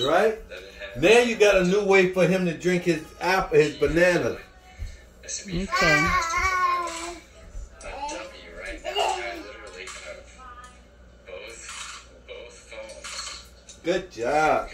right? Now you got a new way for him to drink his apple, his banana. Okay. Good job.